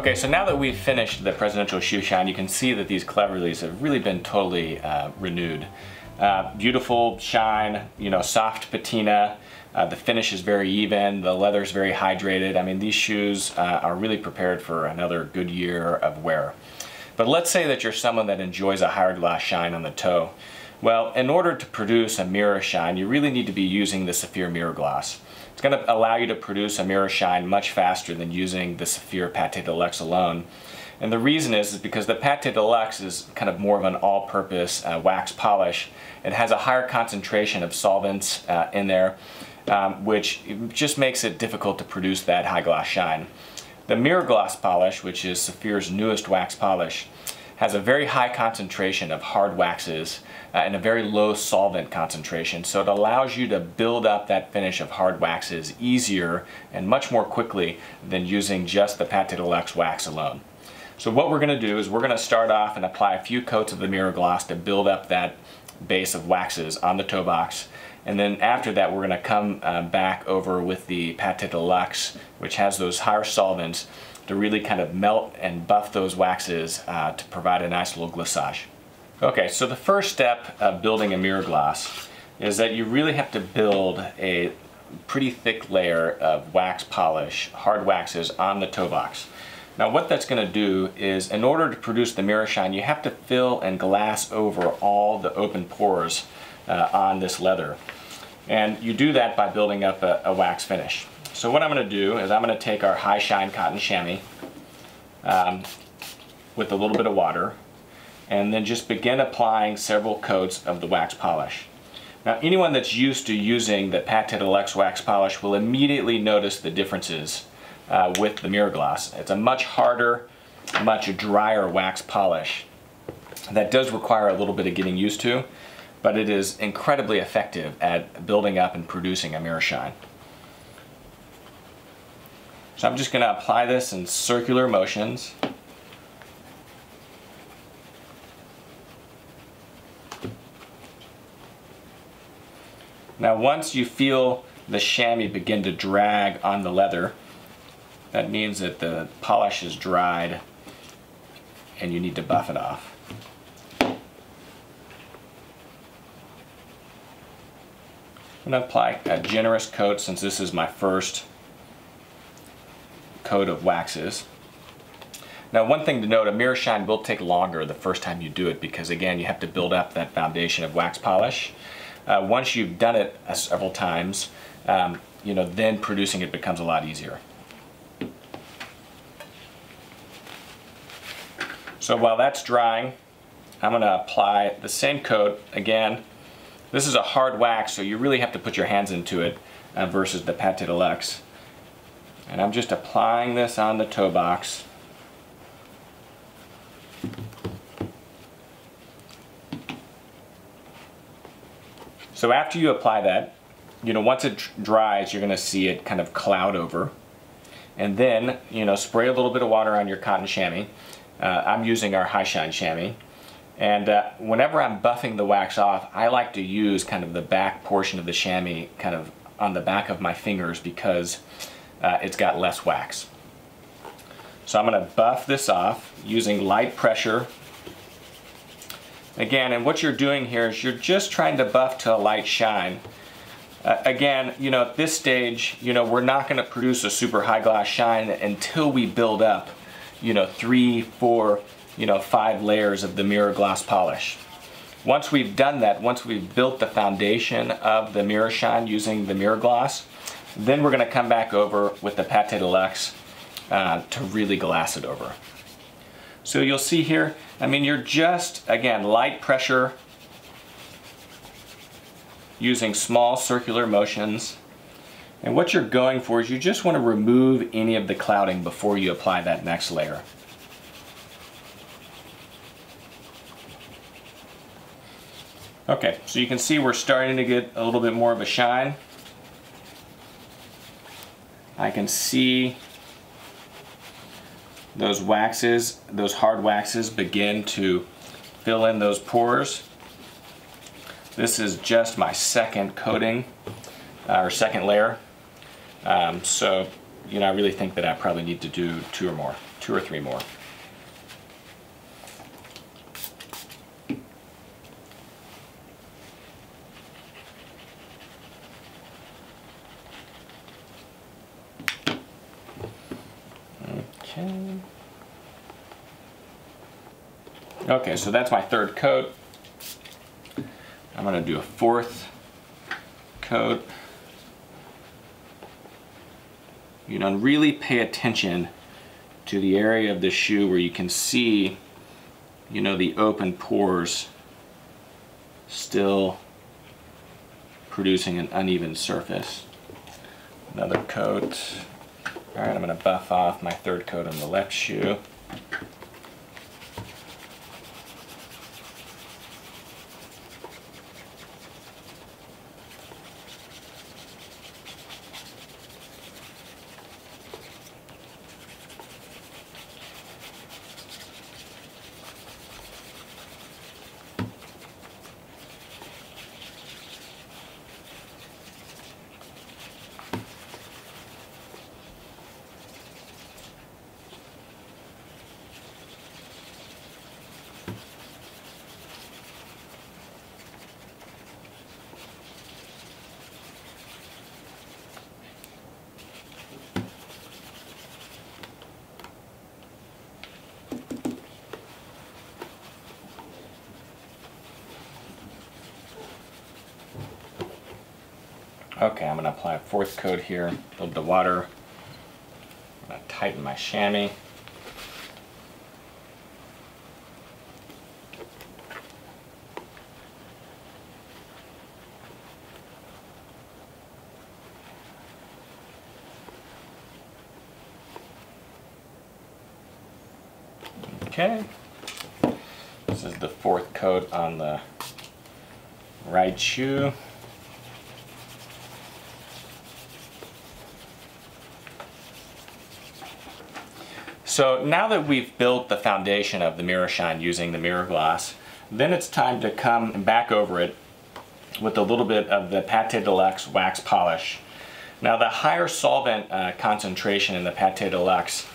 Okay, so now that we've finished the presidential shoe shine, you can see that these Cleverleys have really been totally uh, renewed. Uh, beautiful shine, you know, soft patina. Uh, the finish is very even. The leather is very hydrated. I mean, these shoes uh, are really prepared for another good year of wear. But let's say that you're someone that enjoys a hard glass shine on the toe. Well, in order to produce a mirror shine, you really need to be using the Saphir mirror gloss. It's going to allow you to produce a mirror shine much faster than using the Saphir Pate Deluxe alone. And the reason is, is because the Pate Deluxe is kind of more of an all-purpose uh, wax polish. It has a higher concentration of solvents uh, in there, um, which just makes it difficult to produce that high gloss shine. The mirror gloss polish, which is Saphir's newest wax polish, has a very high concentration of hard waxes uh, and a very low solvent concentration. So it allows you to build up that finish of hard waxes easier and much more quickly than using just the Pate Deluxe wax alone. So what we're going to do is we're going to start off and apply a few coats of the mirror gloss to build up that base of waxes on the toe box. And then after that, we're going to come uh, back over with the Pate Deluxe, which has those higher solvents to really kind of melt and buff those waxes uh, to provide a nice little glissage. Okay, so the first step of building a mirror gloss is that you really have to build a pretty thick layer of wax polish, hard waxes on the toe box. Now what that's going to do is in order to produce the mirror shine you have to fill and glass over all the open pores uh, on this leather. And you do that by building up a, a wax finish. So what I'm going to do is I'm going to take our high shine cotton chamois um, with a little bit of water and then just begin applying several coats of the wax polish. Now anyone that's used to using the Pate Deluxe wax polish will immediately notice the differences uh, with the mirror gloss. It's a much harder, much drier wax polish that does require a little bit of getting used to, but it is incredibly effective at building up and producing a mirror shine. So I'm just going to apply this in circular motions. Now once you feel the chamois begin to drag on the leather, that means that the polish is dried and you need to buff it off. I'm going to apply a generous coat since this is my first coat of waxes. Now one thing to note, a mirror shine will take longer the first time you do it because again you have to build up that foundation of wax polish. Uh, once you've done it uh, several times, um, you know, then producing it becomes a lot easier. So while that's drying, I'm going to apply the same coat again. This is a hard wax, so you really have to put your hands into it uh, versus the Pate Deluxe. And I'm just applying this on the toe box. So after you apply that, you know, once it dries, you're going to see it kind of cloud over. And then, you know, spray a little bit of water on your cotton chamois. Uh, I'm using our high shine chamois. And uh, whenever I'm buffing the wax off, I like to use kind of the back portion of the chamois kind of on the back of my fingers because uh, it's got less wax. So I'm going to buff this off using light pressure. Again, and what you're doing here is you're just trying to buff to a light shine. Uh, again, you know, at this stage, you know, we're not going to produce a super high gloss shine until we build up, you know, three, four, you know, five layers of the mirror gloss polish. Once we've done that, once we've built the foundation of the mirror shine using the mirror gloss, then we're going to come back over with the Pate Deluxe uh, to really glass it over. So you'll see here, I mean, you're just, again, light pressure using small circular motions. And what you're going for is you just want to remove any of the clouding before you apply that next layer. Okay, so you can see we're starting to get a little bit more of a shine. I can see those waxes, those hard waxes begin to fill in those pores. This is just my second coating, uh, or second layer. Um, so, you know, I really think that I probably need to do two or more. two or three more. Okay. Okay, so that's my third coat. I'm gonna do a fourth coat. You know, and really pay attention to the area of the shoe where you can see, you know, the open pores still producing an uneven surface. Another coat. All right, I'm gonna buff off my third coat on the left shoe. Okay, I'm gonna apply a fourth coat here, build the water. I'm gonna tighten my chamois. Okay, this is the fourth coat on the right shoe. So now that we've built the foundation of the mirror shine using the mirror gloss, then it's time to come back over it with a little bit of the Pate Deluxe wax polish. Now the higher solvent uh, concentration in the Pate Deluxe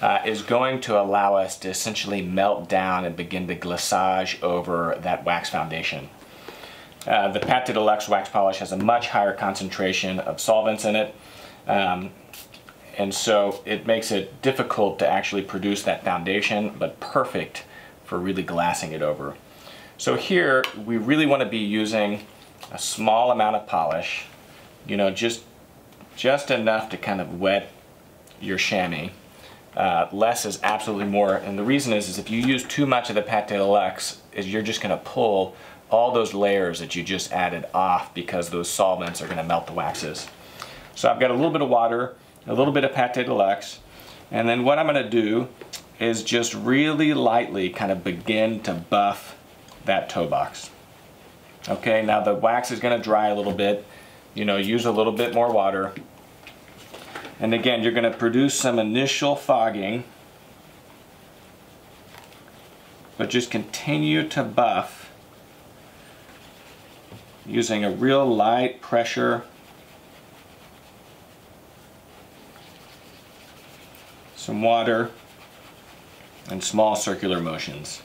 uh, is going to allow us to essentially melt down and begin to glissage over that wax foundation. Uh, the Pate Deluxe wax polish has a much higher concentration of solvents in it. Um, and so it makes it difficult to actually produce that foundation, but perfect for really glassing it over. So here, we really want to be using a small amount of polish, you know, just, just enough to kind of wet your chamois. Uh, less is absolutely more, and the reason is, is if you use too much of the Pate Deluxe, is you're just going to pull all those layers that you just added off because those solvents are going to melt the waxes. So I've got a little bit of water, a little bit of Pate Deluxe, and then what I'm going to do is just really lightly kind of begin to buff that toe box. Okay, now the wax is going to dry a little bit. You know, use a little bit more water. And again, you're going to produce some initial fogging, but just continue to buff using a real light pressure some water, and small circular motions.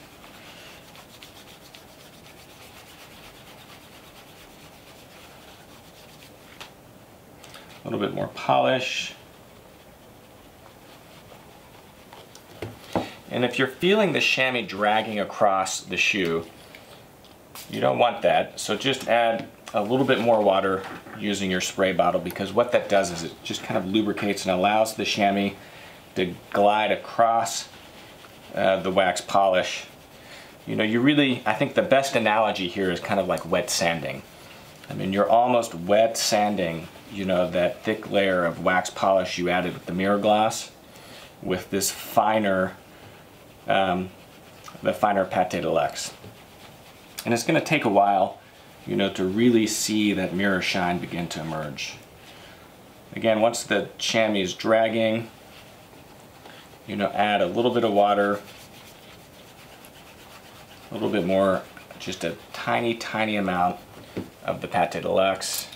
A little bit more polish. And if you're feeling the chamois dragging across the shoe, you don't want that. So just add a little bit more water using your spray bottle because what that does is it just kind of lubricates and allows the chamois to glide across uh, the wax polish. You know, you really, I think the best analogy here is kind of like wet sanding. I mean, you're almost wet sanding, you know, that thick layer of wax polish you added with the mirror gloss with this finer, um, the finer Pate de Deluxe. And it's gonna take a while, you know, to really see that mirror shine begin to emerge. Again, once the chamois is dragging, you know, add a little bit of water, a little bit more, just a tiny, tiny amount of the Pate Deluxe.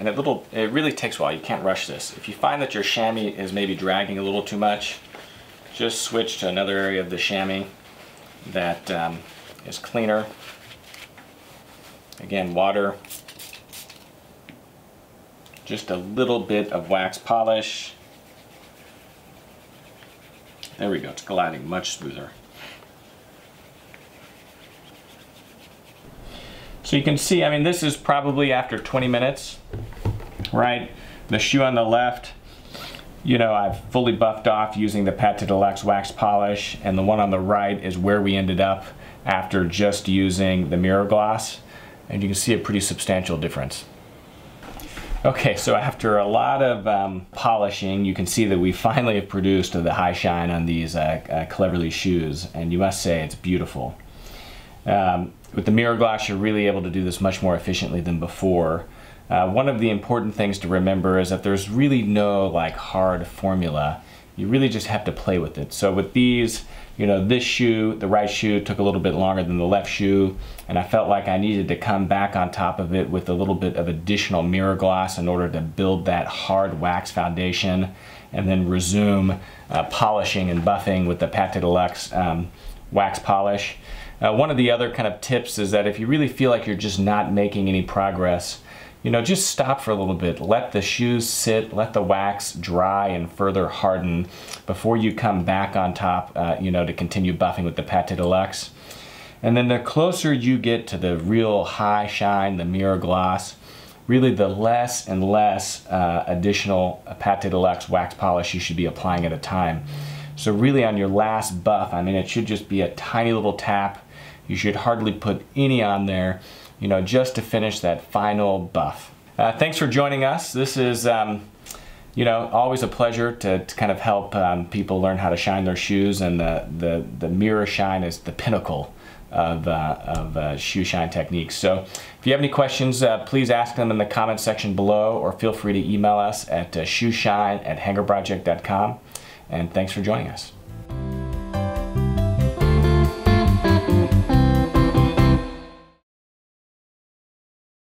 And it little it really takes a while. You can't rush this. If you find that your chamois is maybe dragging a little too much, just switch to another area of the chamois that um, is cleaner. Again, water. Just a little bit of wax polish. There we go, it's gliding much smoother. So you can see, I mean, this is probably after 20 minutes, right? The shoe on the left, you know, I've fully buffed off using the Pâte de Luxe wax polish, and the one on the right is where we ended up after just using the mirror gloss, and you can see a pretty substantial difference. Okay, so after a lot of um, polishing, you can see that we finally have produced the high shine on these uh, uh, Cleverley shoes, and you must say it's beautiful. Um, with the mirror gloss, you're really able to do this much more efficiently than before. Uh, one of the important things to remember is that there's really no like hard formula. You really just have to play with it. So with these, you know, this shoe, the right shoe took a little bit longer than the left shoe, and I felt like I needed to come back on top of it with a little bit of additional mirror gloss in order to build that hard wax foundation and then resume uh, polishing and buffing with the Pâte de Luxe um, wax polish. Uh, one of the other kind of tips is that if you really feel like you're just not making any progress, you know, just stop for a little bit. Let the shoes sit, let the wax dry and further harden before you come back on top, uh, you know, to continue buffing with the Pâte de Luxe. And then the closer you get to the real high shine, the mirror gloss, really the less and less uh, additional Pâte de Luxe wax polish you should be applying at a time. So really on your last buff, I mean, it should just be a tiny little tap you should hardly put any on there, you know, just to finish that final buff. Uh, thanks for joining us. This is, um, you know, always a pleasure to, to kind of help um, people learn how to shine their shoes, and the, the, the mirror shine is the pinnacle of, uh, of uh, shoe shine techniques. So if you have any questions, uh, please ask them in the comment section below or feel free to email us at uh, shoeshine at hangerproject.com. And thanks for joining us.